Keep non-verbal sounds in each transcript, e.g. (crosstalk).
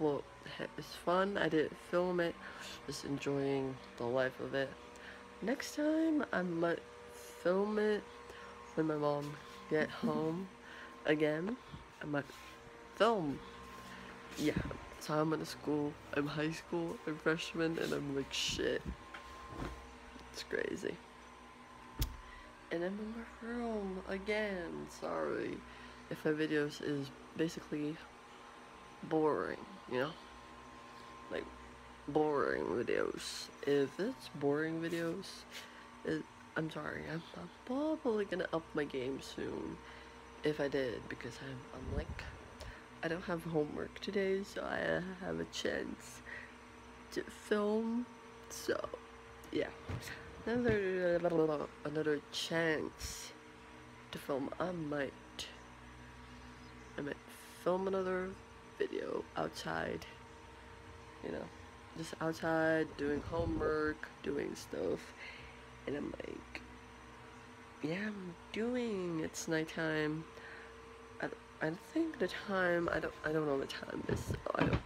well, it's fun. I didn't film it, just enjoying the life of it. Next time, I might film it when my mom get (laughs) home again. I might film. Yeah, so I'm in a school. I'm high school. I'm freshman, and I'm like shit. It's crazy. And I'm in my room again. Sorry if my videos is basically boring, you know? Like, boring videos. If it's boring videos, it, I'm sorry, I'm, I'm probably gonna up my game soon. If I did, because I'm, I'm like, I don't have homework today, so I have a chance to film. So, yeah. Another, another chance to film. I might, I might film another video outside, you know, just outside doing homework, doing stuff, and I'm like, yeah, I'm doing, it's nighttime, I, I think the time, I don't, I don't know the time is, so I don't,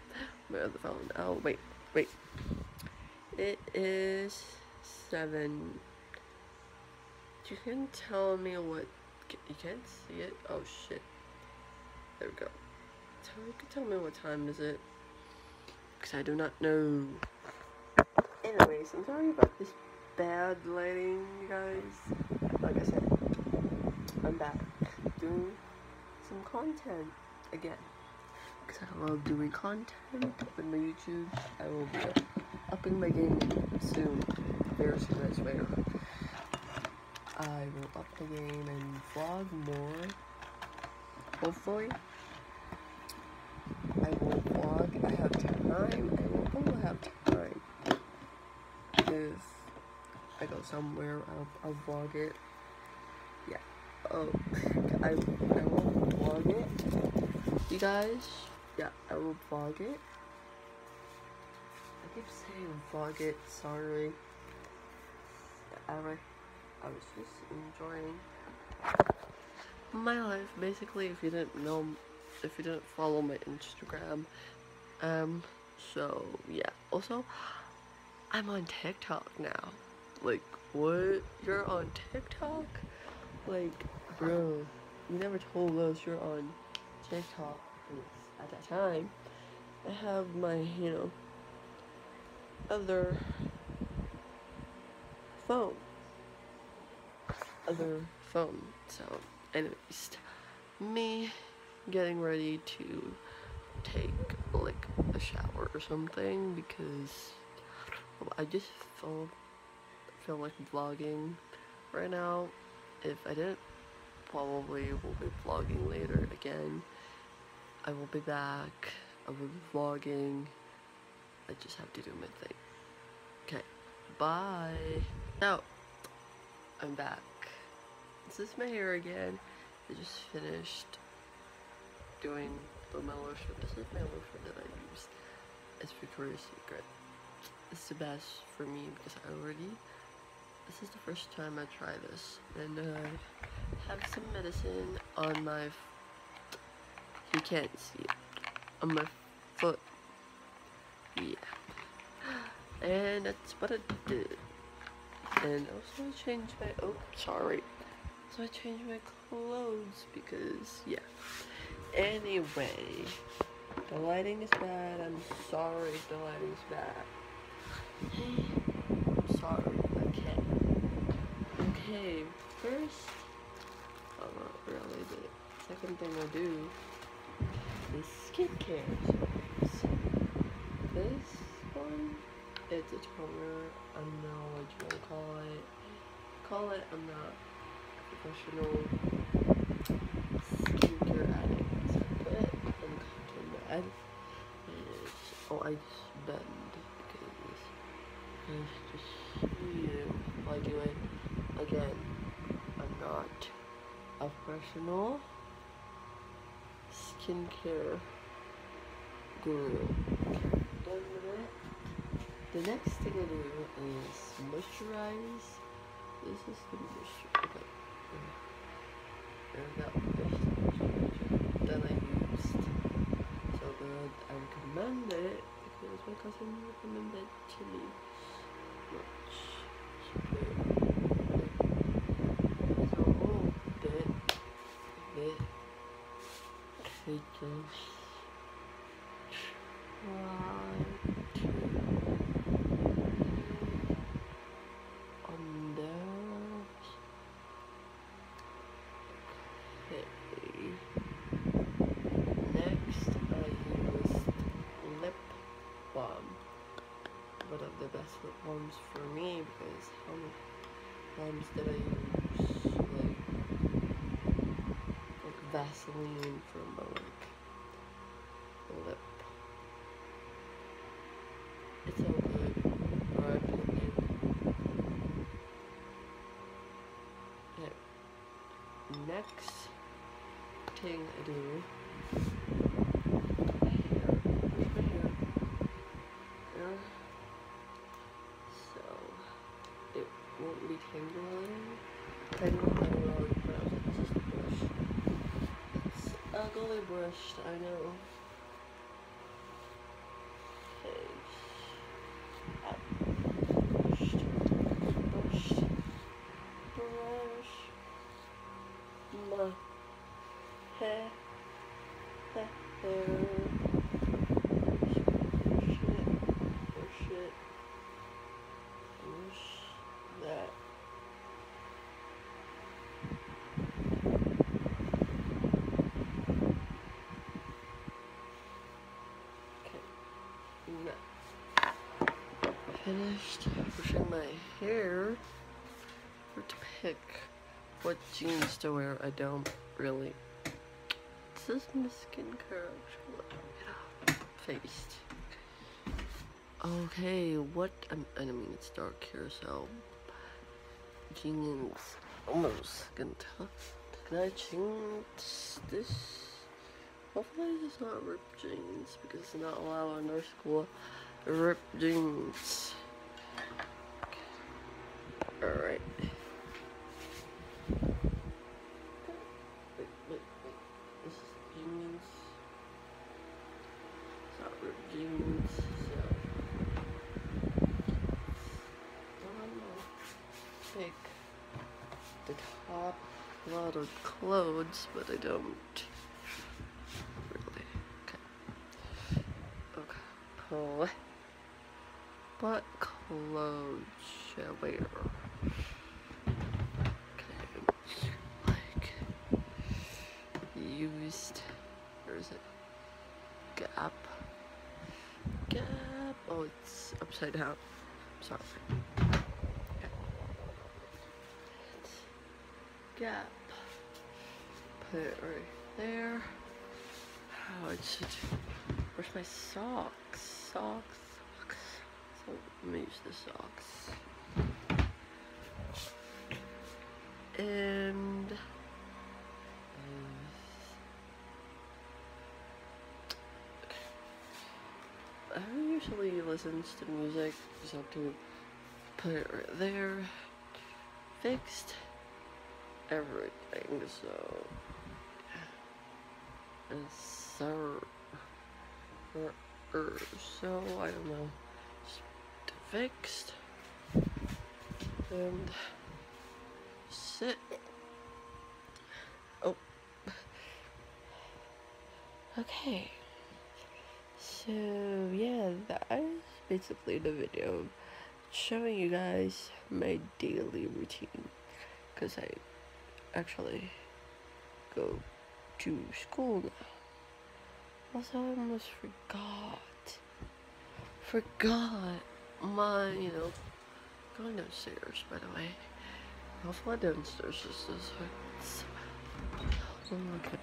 my other phone, oh, wait, wait, it is 7, you can tell me what, you can't see it, oh shit, there we go. Tell, you tell me what time is it? Because I do not know. Anyways, I'm sorry about this bad lighting, you guys. Like I said, I'm back doing some content again. Because I love doing content with my YouTube. I will be upping my game soon. Very soon, I swear. I will up the game and vlog more. Hopefully. I will vlog. I time. I will have time. If I go somewhere, I'll, I'll vlog it. Yeah. Oh, I, I will vlog it. You guys, yeah, I will vlog it. I keep saying vlog it, sorry. I, I was just enjoying my life. Basically, if you didn't know if you didn't follow my Instagram. Um, so yeah. Also, I'm on TikTok now. Like, what? You're on TikTok? Like, bro, you never told us you're on TikTok. At that time, I have my, you know, other phone. Other phone. So, anyways, me getting ready to take like a shower or something because I just feel feel like vlogging right now. If I didn't, probably will be vlogging later again. I will be back. I will be vlogging. I just have to do my thing. Okay, bye. Now, I'm back. This is my hair again. I just finished doing the lotion. This is my lotion that I use. It's Victoria's Secret. It's the best for me because I already, this is the first time I try this. And uh, I have some medicine on my, you can't see it, on my foot. Yeah. And that's what I did. And also changed my, oh, sorry. So I changed my clothes because, yeah. Anyway, the lighting is bad. I'm sorry if the lighting is bad. I'm sorry. Okay. Okay, first, oh, not really, the second thing I do is skincare. So, this one, it's a toner. I don't know what you want to call it. Call it, I'm not professional skincare addict bad. oh, I just bend because it's just you I do it again. I'm not a professional skincare guru. The next thing I do is moisturize. This is the moisturizer. Okay. Then I I recommend cousin recommended to me much. So, bit, bit, creatures. One, two, on those. Okay. Next, I used lip balm. One of the best balms for me because how many times did I use like, like Vaseline for my like lip? It's so good, in my opinion. Okay. Next thing I do hair. Where's my hair? Hair. So it won't be tangling. I it. It's just a brush. It's ugly brushed, I know. Okay. Up. Brushed. Brushed. Brush. My hair. The hair. Shit. Oh shit. Whoosh. That. Okay. Now, finished brushing my hair. To pick what jeans to wear, I don't really. This is my skincare actually. Faced. Okay, what? I'm, I mean, it's dark here, so. Jeans. Almost gonna tell. Can I change this? Hopefully, it's not ripped jeans because it's not allowed in our school. Ripped jeans. Alright. Wait, wait, wait. This is jeans. It's not so. I'm pick the top lot of clothes, but I don't really. Okay. Okay. Oh. What shall Okay. Like used. Where is it? Gap. Gap. Oh, it's upside down. Sorry. Gap. Put it right there. Oh, it should. Where's my? Socks. Socks. So use the socks. And. Uh, I usually listen to music, just have to put it right there. Fixed everything, so and so so I don't know. Fixed and sit. Oh, okay. So yeah, that is basically the video showing you guys my daily routine because I actually go to school now. Also, I almost forgot. Forgot my, you know, going downstairs, by the way. How far downstairs this? It's, oh I'm okay.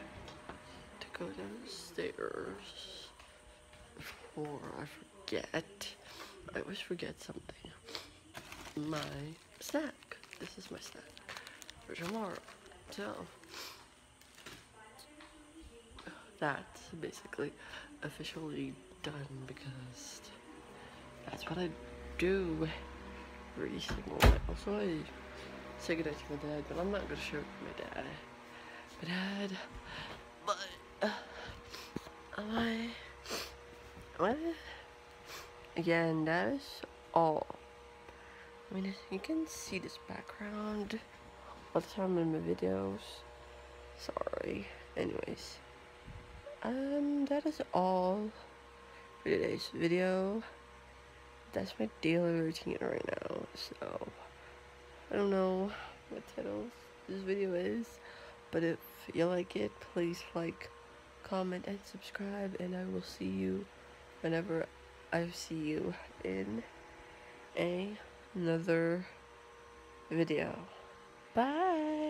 To go downstairs before I forget. I always forget something. My snack. This is my snack for tomorrow. So that's basically officially done because that's what I do every single day. Also, I say goodnight to my dad, but I'm not gonna show it to my dad. My dad, but uh, I? What? again, that is all. I mean, you can see this background all the time in my videos. Sorry. Anyways, um, that is all for today's video. That's my daily routine right now. So, I don't know what title this video is, but if you like it, please like, comment, and subscribe, and I will see you whenever I see you in another video. Bye!